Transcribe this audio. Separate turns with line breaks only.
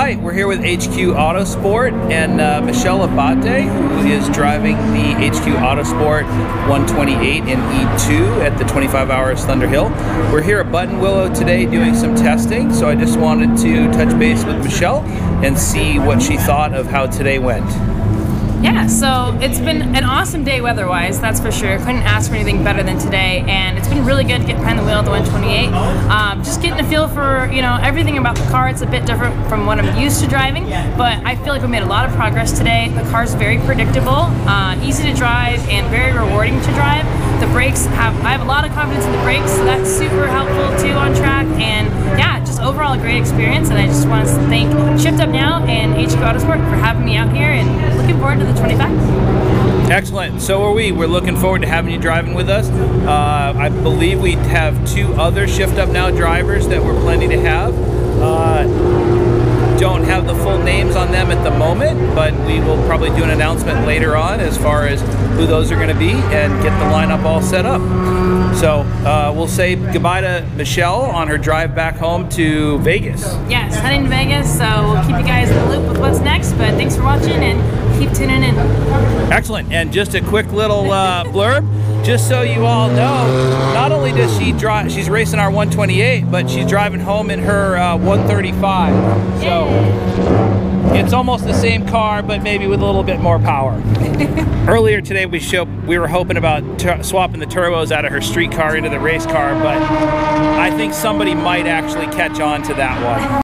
Hi, we're here with HQ Autosport and uh, Michele Abbate, who is driving the HQ Autosport 128 in E2 at the 25 Hours Thunderhill. We're here at Buttonwillow today doing some testing, so I just wanted to touch base with Michele and see what she thought of how today went.
Yeah, so it's been an awesome day weather-wise, that's for sure. Couldn't ask for anything better than today, and it's been really good to get behind the wheel of the 128. Um, just getting a feel for you know everything about the car. It's a bit different from what I'm used to driving, but I feel like we made a lot of progress today. The car's very predictable, uh, easy to drive, and very rewarding to drive. The brakes have I have a lot of confidence in the brakes, so that's super helpful overall a great experience. And I just want to thank Shift Up Now and HQ Autosport for having me out here, and looking forward to the 25.
Excellent. So are we. We're looking forward to having you driving with us. Uh, I believe we have two other Shift Up Now drivers that we're planning to have. Uh, don't have the full names on them at the moment, but we will probably do an announcement later on as far as who those are going to be and get the lineup all set up. So uh, we'll say goodbye to Michele on her drive back home to Vegas.
Yes, heading to Vegas, so we'll keep you guys in the loop with what's next, but thanks for watching and.
Excellent. And just a quick little uh, blurb just so you all know, not only does she drive, she's racing our 128, but she's driving home in her uh, 135. So it's almost the same car, but maybe with a little bit more power. Earlier today, we showed we were hoping about swapping the turbos out of her street car into the race car, but I think somebody might actually catch on to that one.